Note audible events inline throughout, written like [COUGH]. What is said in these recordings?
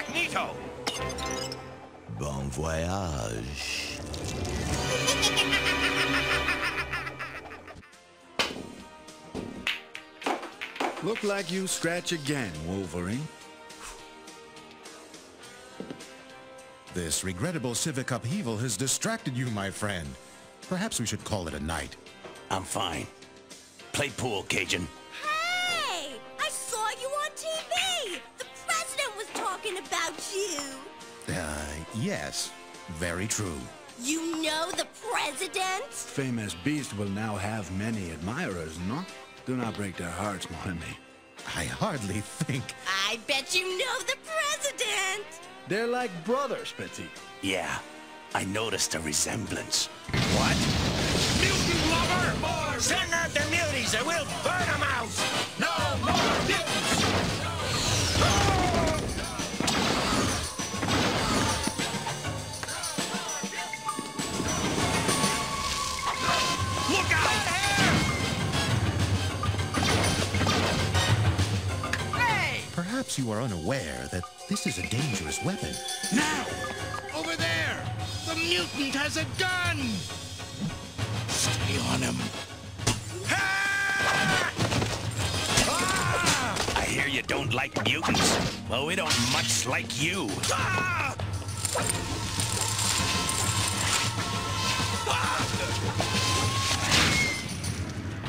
Magneto! Bon voyage. [LAUGHS] Look like you scratch again, Wolverine. This regrettable civic upheaval has distracted you, my friend. Perhaps we should call it a night. I'm fine. Play pool, Cajun. Talking about you! Uh, yes. Very true. You know the president? Famous Beast will now have many admirers, no? Do not break their hearts, mon ami. I hardly think... I bet you know the president! They're like brothers, Petit. Yeah, I noticed a resemblance. What? Mutant Perhaps you are unaware that this is a dangerous weapon. Now! Over there! The mutant has a gun! Stay on him. Ah! Ah! I hear you don't like mutants. Well, we don't much like you. Ah!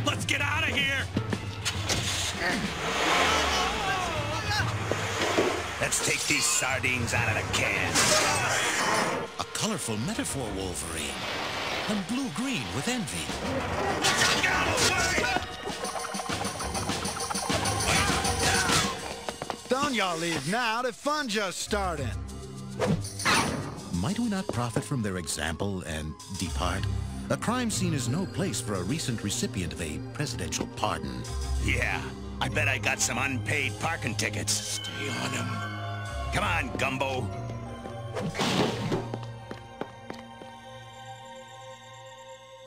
Let's get out of here! Let's take these sardines out of the can. A colorful metaphor, Wolverine. And blue-green with envy. Don't y'all leave now, the fun just starting. Might we not profit from their example and depart? A crime scene is no place for a recent recipient of a presidential pardon. Yeah, I bet I got some unpaid parking tickets. Stay on him. Come on, Gumbo.